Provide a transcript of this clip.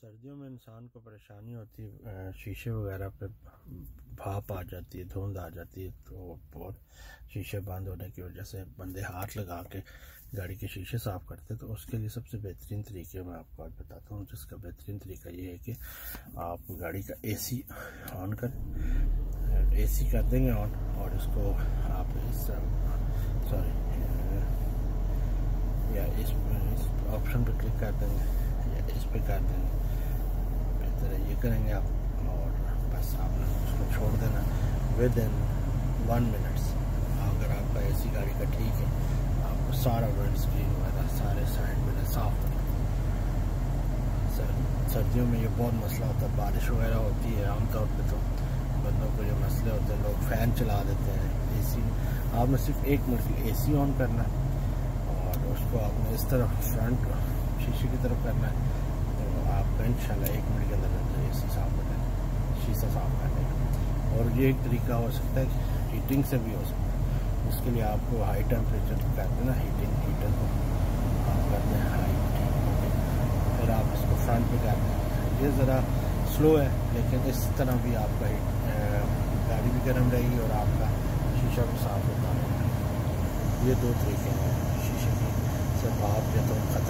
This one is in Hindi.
सर्दियों में इंसान को परेशानी होती है शीशे वगैरह पे भाप आ जाती है धुंध आ जाती है तो बहुत शीशे बंद होने की वजह से बंदे हाथ लगा के गाड़ी के शीशे साफ़ करते तो उसके लिए सबसे बेहतरीन तरीके मैं आपको आज बताता हूँ। जिसका बेहतरीन तरीका ये है कि आप गाड़ी का एसी ऑन कर एसी कर देंगे ऑन और इसको आप इस सॉरी या इस, ऑप्शन पर क्लिक कर देंगे या इस पर कर देंगे। करेंगे आप। और बस आपने उसको छोड़ देना। विद इन वन मिनट्स अगर आपका एसी गाड़ी का ठीक है, आपको सारा विंड स्क्रीन वगैरह सारे साइड में साफ़ हो सर, सर्दियों में ये बहुत मसला होता है, बारिश वगैरह होती है आमतौर पर तो बंदों को ये मसले होते हैं, लोग फ़ैन चला देते हैं ए एसी आपने सिर्फ़ एक मिनट ए सी ऑन करना है, और उसको आपने इस तरफ़ फ्रंट शीशे की तरफ़ करना है। इन एक मिनट के अंदर ए सी साफ़ हो। जाएगा शीशा साफ़ कर देगा। और ये एक तरीका हो सकता है हीटिंग से भी हो सकता है। उसके लिए आपको हाई टेम्परेचर कर देना हीटिंग हीटर को। आप कर दें हाई फिर आप इसको फ्रंट पे कर दें। ये ज़रा स्लो है, लेकिन इस तरह भी आपका गाड़ी भी गर्म रहेगी और आपका शीशा भी साफ़ होता रहेगा ये दो तरीके हैं शीशे की। से भाप या तो ख़त्म करना